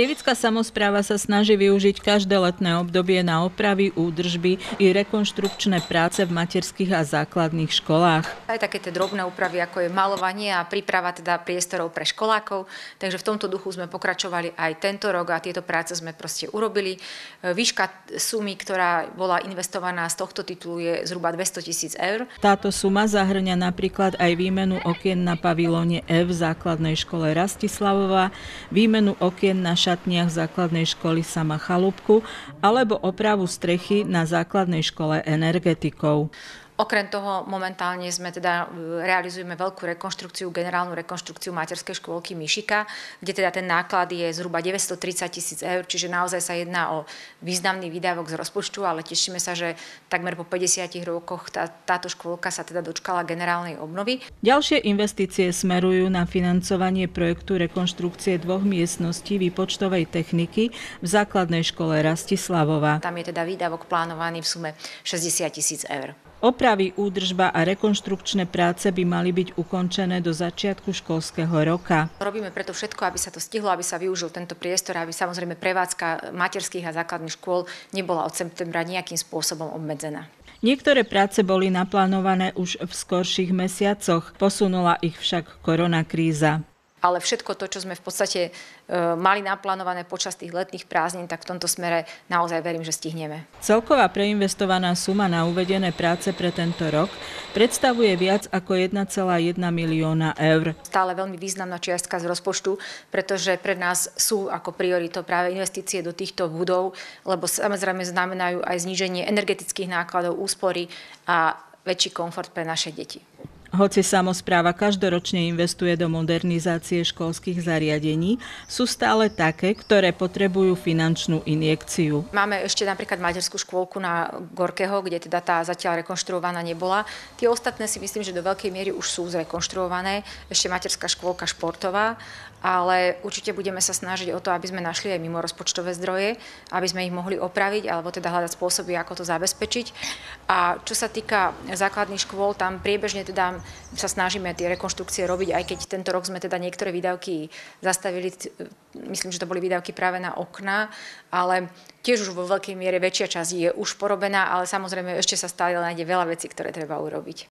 Prievická samozpráva sa snaží využiť každé letné obdobie na opravy, údržby i rekonštrukčné práce v materských a základných školách. Aj také tie drobné úpravy, ako je malovanie a príprava teda priestorov pre školákov. Takže v tomto duchu sme pokračovali aj tento rok a tieto práce sme proste urobili. Výška sumy, ktorá bola investovaná z tohto titulu je zhruba 200 tisíc eur. Táto suma zahrňa napríklad aj výmenu okien na pavilóne F v základnej škole Rastislavova, výmenu okien na šatniach základnej školy Sama Chalúbku alebo opravu strechy na základnej škole energetikov. Okrem toho momentálne sme teda e, realizujeme veľkú rekonštrukciu, generálnu rekonštrukciu materskej škôlky Mišika, kde teda ten náklad je zhruba 930 tisíc eur, čiže naozaj sa jedná o významný výdavok z rozpočtu, ale tešíme sa, že takmer po 50 rokoch tá, táto škôlka sa teda dočkala generálnej obnovy. Ďalšie investície smerujú na financovanie projektu rekonštrukcie dvoch miestností výpočtovej techniky v základnej škole Rastislavova. Tam je teda výdavok plánovaný v sume 60 tisíc eur. Opravy, údržba a rekonštrukčné práce by mali byť ukončené do začiatku školského roka. Robíme preto všetko, aby sa to stihlo, aby sa využil tento priestor, aby samozrejme prevádzka materských a základných škôl nebola od septembra nejakým spôsobom obmedzená. Niektoré práce boli naplánované už v skorších mesiacoch, posunula ich však koronakríza ale všetko to, čo sme v podstate e, mali naplánované počas tých letných prázdnin, tak v tomto smere naozaj verím, že stihneme. Celková preinvestovaná suma na uvedené práce pre tento rok predstavuje viac ako 1,1 milióna eur. Stále veľmi významná čiastka z rozpočtu, pretože pre nás sú ako priorito práve investície do týchto budov, lebo samozrejme znamenajú aj zníženie energetických nákladov, úspory a väčší komfort pre naše deti. Hoci samozpráva každoročne investuje do modernizácie školských zariadení, sú stále také, ktoré potrebujú finančnú injekciu. Máme ešte napríklad materskú škôlku na Gorkeho, kde teda tá zatiaľ rekonštruovaná nebola. Tie ostatné si myslím, že do veľkej miery už sú zrekonštruované. Ešte materská škôlka športová, ale určite budeme sa snažiť o to, aby sme našli aj mimo rozpočtové zdroje, aby sme ich mohli opraviť, alebo teda hľadať spôsoby, ako to zabezpečiť. A čo sa týka základných škôl, tam priebežne teda sa snažíme tie rekonštrukcie robiť, aj keď tento rok sme teda niektoré výdavky zastavili, myslím, že to boli výdavky práve na okna, ale tiež už vo veľkej miere väčšia časť je už porobená, ale samozrejme ešte sa stále nájde veľa vecí, ktoré treba urobiť.